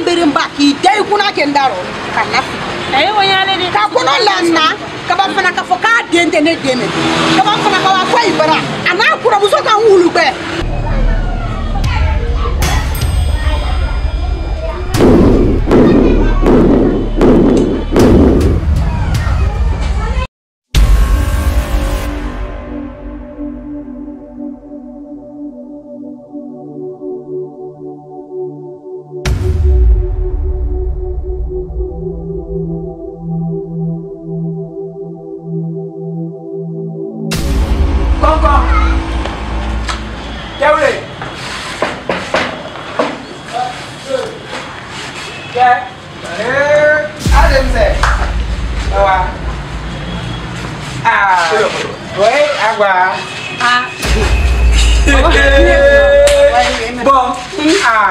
lambirin ba ki dai kuna kendaro karena kana ayi ka kuno lanna ka ba fana ka fo ne deme ka ba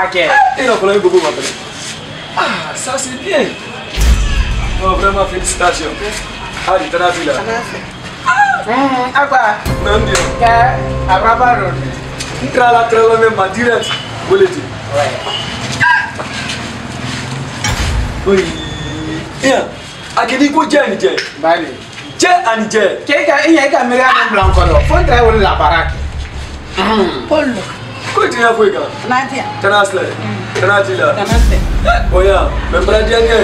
paquete. E não, falando em Gugu, mano. Ah, Sassi, bem. Uma brama felicidade, ó. Ali, tá na vila. Ah, agora. Não deu. Quer? Agora parou. Entra lá, entra lá mesmo, direto. Boletim. Ué. Oi. Yeah. Akedi ko Ah. ni jẹ. Báyìí. Jẹ ani jẹ. Kì í ka iye ka miiri àmì bila nkọ lọ. Fo n tẹ wọlé la baara kẹ. Hmm. Paul. Kwiti oh ya Afrika. Nadia. Tanasle. Tanatila. Tanasle. Oya, membradi yange.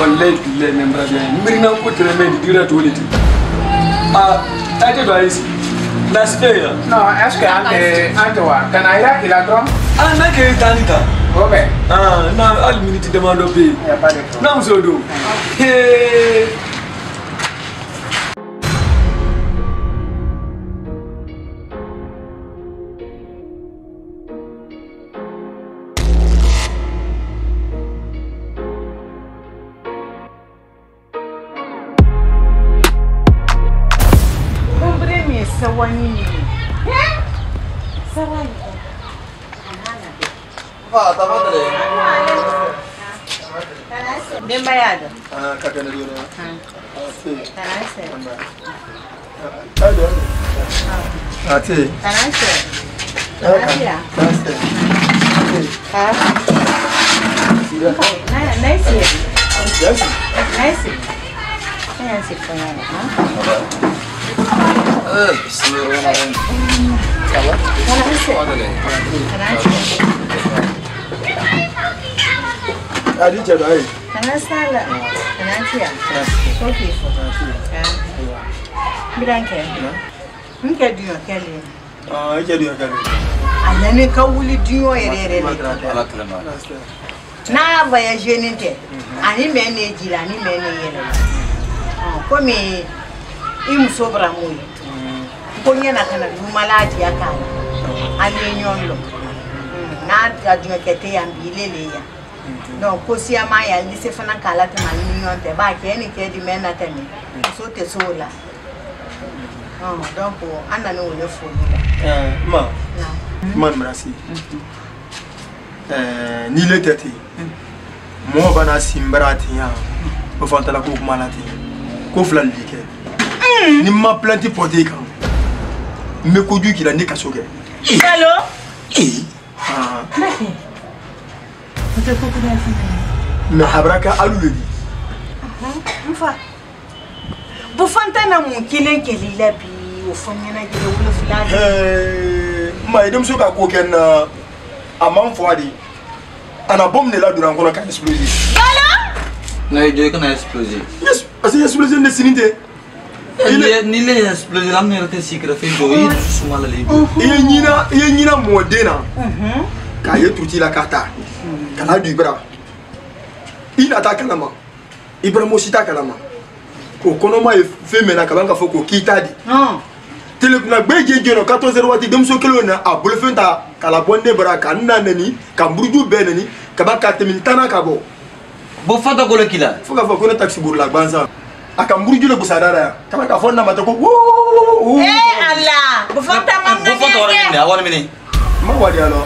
Wallahi billahi membradi yange. Mbiri na ko tremend dira toilet. Ah, tate guys. Naspeya. No, aske ante ante wa. Kana ira kila tron. Ah, na kira? tanita. Obe. Ah, na al minute demando pe. Ya pa de. Na mzodo. sɛ wɔnye ni sɛ wɔnye Papa, tá madre. Bem baiada. Ah, cagando ali, né? Ah, sim. Tá na certo. Tá dando. Ah, sim. Tá na certo. Tá na certo. Tá na certo. Tá. Não, não é isso. Não é isso. Não é isso. Não é isso. Não é isso. Bismillahirrahmanirrahim. Ali Cedai. Anasala. Anatia. Sofi. Bilanke. Nke diyor kelle. Aa, nke diyor kelle. Annene ka wuli diyor yere yere. Allah kılma. N'a voyage ni te. Ani mene jila, ani mene yere. Komi i muso bara mo ye ko ɲɛna kana dumala diya k'a la an ye ɲɔn lɔ hmm. n'a ka jɔnkɛ tɛ yan bi ile le yan donc ko siyama yan lise fana k'a la tɛmɛ ani ni ɲɔn tɛ b'a kɛ ni kɛ di mɛ na tɛmɛ muso tɛ se o la donc an nani o le foli la ma kuma mirasi ni le tɛ ten mɔgɔ bana sinbara ten yan o fantala ko kuma la ten ko fila li kɛ Hmm. ni ma plainte porté i e kan n bɛ kojugu k'i la ne kaso kɛ. alo. mɛ abara ka alu le di. n uh-huh. fa bufan tɛ na mun kelen kɛl'i la bi o fɔ n ɲɛna yɛrɛ wolofila de. n ma ye denmuso ka ko kɛ n na a man fɔ a de a na bɔ min de ladonna n kɔnɔ ka explosé. alo. n'a ye jɔ i e kana explosé. parce que explosé ne sini tɛ. nile explosera n yɛrɛ tɛ sigrɛfe jɔ i dusu suma la i ye ɲina mɔden na k'a ye turuti la k'a ta ka na don ibra i nata kalama ibrahimo si t'a kalama o kɔnɔma ye fɛn mɛnna kalan k'a fɔ ko k'i ta di telekuna gbe je jɔnɔ 14 heures waati denmuso kelen na a bolofɛn ta ka labɔ ne bara ka na nɛni ka buruju bɛɛ nɛni ka ba ka tɛmɛ tanna ka bɔ bon fata kolo k'i la fo k'a fɔ ko ne takisi borila gansan akamburuju le busadara ya kama ka fonna mata ko eh allah bu fonta manga bu fonta wala minne awala minne ma wali alo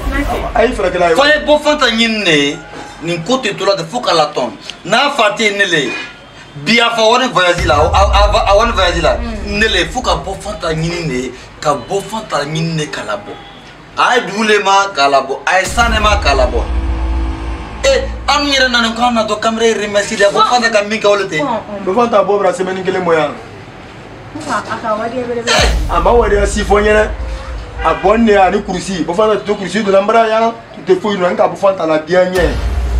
ah, ay fara kala yo fale bu fonta nyinne nin kote tola de fuka la ton na fati nele biya fa wani voyage la a wani voyage la hmm. nele fuka bu fonta nyinne ka bu fonta nyinne kala bo ay dule ma kala bo ay sane ma kala bo eh an yɛrɛ nana k'an na to kamere remerci da ko f'a ta ka min kɛ olu ten bɛ fɔ ta bɔ bara semaine kelen mɔ yan a ma wariya si fɔ n ɲɛnɛ a bɔ n de kursi, kurusi bɔ fɔ ta to kurusi donna n bara yan tɛ foyi nɔ n ka ta la diya ɲɛ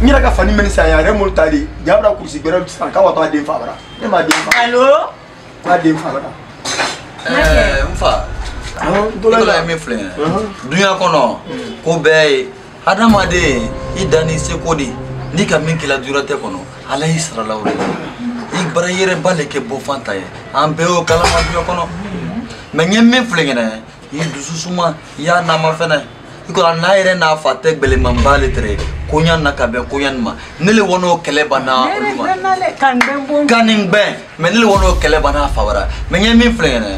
n yɛrɛ ka fani min san yan yɛrɛ m'olu ta de ya jabara kurusi gbɛrɛ san k'a wa to de den fa bara ne ma den fa alo n ka den fa bara ɛɛ n fa ntola ye min filɛ dunuya kɔnɔ ko bɛɛ ye de n'i ka min kila duratɛ kɔnɔ ala y'i sarala o de la i bara yɛrɛba le kɛ bɔfan ta ye an bɛɛ y'o kalama diɲɛ kɔnɔ mɛ n ye min filɛ ɲɛnɛ i dusu suma i y'a nama fɛnɛ i kɔni n'a yɛrɛ n'a fa tɛ gbɛlɛmanba le tɛrɛ koɲa na ka bɛn koɲa nin ma ne le wɔn'o kɛlɛ banna olu ma ka nin gbɛn mɛ ne le wɔn'o kɛlɛ banna a fa wɛrɛ mɛ n ye min filɛ ɲɛnɛ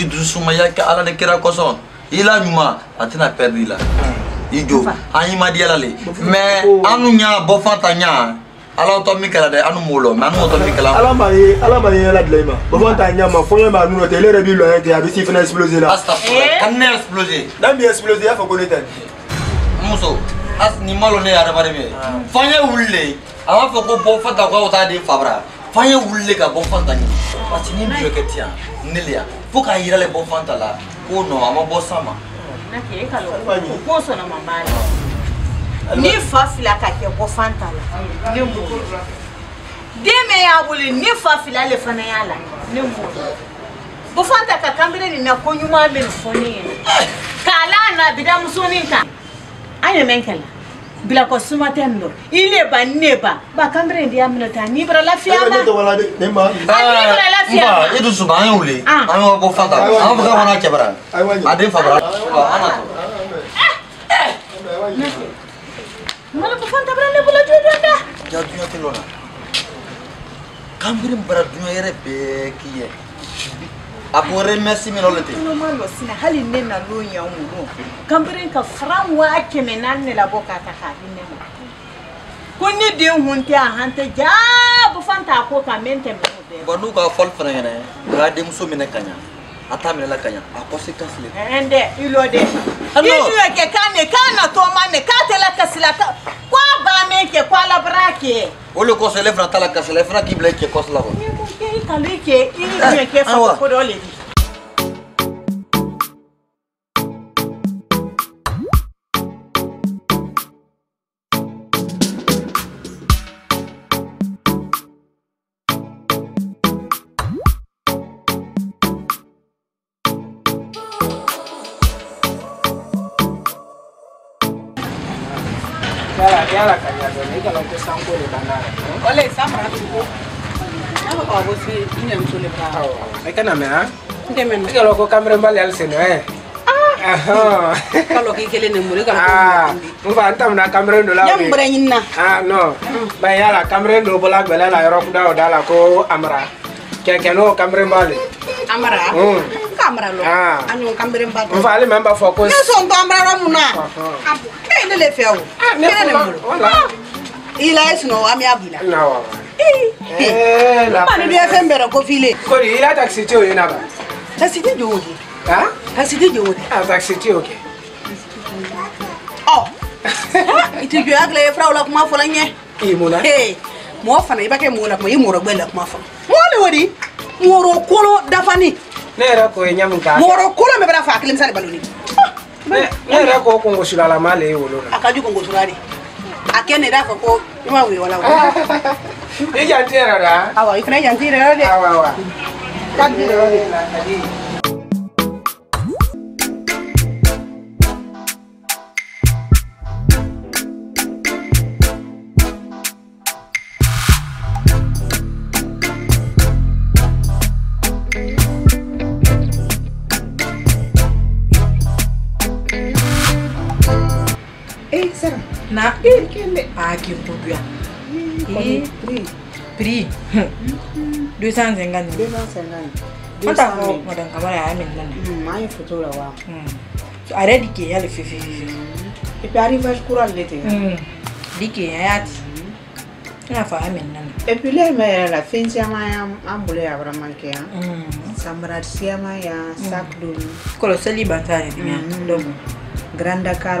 i dusu suma i y'a kɛ ala ni kira kosɔn i la ɲuman a tɛna pɛridi la i jo an y'i ma diyala le mais an n'u ɲa bɔfan ta ɲa ala tɔ min kɛla dɛ an m'o lɔ mɛ an m'o tɔ min kɛla ala ma ye ala ma ye ala dilan i ma bɔfan ta ɲa ma fɔɲɛ b'a nun tɛ ale yɛrɛ b'i lɔɲɛ ten a bɛ s'i fana explose la eh? ka ne explose n'a mi explose i y'a fɔ ko ne tɛ n muso as ni malo ne adamaden ye ah. fɔɲɛ wulilen a b'a fɔ ko bɔfan ta k'aw t'a den fabara f'an ye wulile ka bɔnfan ta ɲini parce que ni jɔ kɛ ti yan ne le yan fo k'a yira le bɔnfan ta la ko nɔ a ma bɔ san ma nake e ka lɔ ah. ko sɔnna man b'a la ni fa fila ka kɛ bɔ fan t'a la ne m'o den min y'a bolo ni fa fila le fana y'a la ne m'o bɔ fan ta ka kanbere nin na ko ɲuman bɛ nin fɔ ne ɲɛna k'a la na bidamusonin kan an ye min kɛ la bila ko suma tendo ile don neba? ba n ne ba ba kanbere de y'a minɛ tan n'i bara lafiya ma ne ma n'i bara lafiya ma i dusu ba y'o le an y'o bɔ fata an bɛ ka wana cɛbara a den fabara an na to mala ko fanta bra ne bula jo don da ja dunya tɛ lɔ dunya yɛrɛ be k'i ye eh. abore merci milolote inomalo sina hali ne na lonya muru kambirin ka fram wa keme nan ne la boka ta hali ne ma ko ne den hunte a hante ja bu fanta ko ka mente mo be bonu ka fol fana ne ga dem so mine kanya ata minɛ la ka ɲa a conséquence le ɛn dɛ i lɔ dɛ i n'u ye kɛ k'a ne k'a na tɔma ne k'a tɛ la kasi la ka ko a b'a mɛn kɛ ko a labara kɛ o le kosɔn ne fana t'a la kasi la i fana k'i bila i cɛ kɔsi la kɔ i ka i kɛ i ni cɛ fa ko dɔ le di nyala kanya zone ika lonke sango le bandara ole samra tuko nako kwa bosi ine mtule ka ika na kalau ndeme mtule ika loko kamera eh kalo ah! ki kele ne mure ah mba anta mna kamera ndo la nyam mure ah no mm. ba kamera ndo bola gbela la yoro kuda odala ko amara kamera mbali mm. amra lo ah. ani kambere mbato mfale memba fo ko so ndo amra lo muna e ne le fe o ah, ne ne wala ah. ila es no ami abula na wa eh la mani bi fe taxi ti o yena taxi ti jo oge ha taxi ti jo oge ah taxi ti oge oh itu jo agle fra ola kuma fo la nye e mona eh mo fana ibake mo la kuma i mo ro gbe la kuma fo mo le wodi mo ro kolo dafani Ah, ne yɛrɛ ko ye ɲɛ fa a kelen bɛ sa de baloni ne yɛrɛ ko kongosulalama la a ka jugu kongosula de a ko i ma wuye wala i mbak pagi yang bodoh pri pri dua sang sengan dua sang sengan mata ko madan kamar ya amin nan mm, mai foto la wa hmm. so are dike ya le fi fi fi e pe kurang vache Di le ya hmm. ya ti ina fa amin nan e pe le me la fin sia ma ya ambule ya bra hmm. manke ya samrat sia ma ya sak dulu kolo seli bantare dinya dogo granda car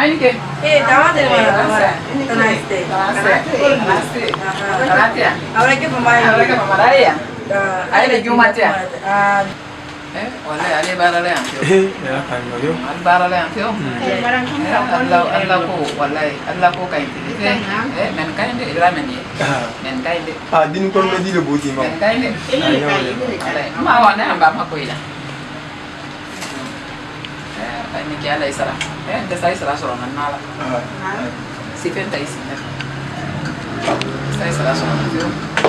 mà, cái. cái. Heineken. Eh, dábate eh, ahora. Ganaste. Ganaste. Ganaste. Ahora que mamá. Ahora ah, que mamá daría. Ahí le dio mate. Ah. Eh, ole, ali barale antio. Eh, ya kan yo. Mm. Eh, eh, al barale antio. Eh, barang kan. Allah Allah ko wallahi Allah ko kai ti. Eh, men kai de ila men ye. Men kai de. Ah, ah din kon lo di le boti ma. Men kai de. Ma wa na ba ma ko ila. neki qué isara desa eh nada. na nala una Sí, solo una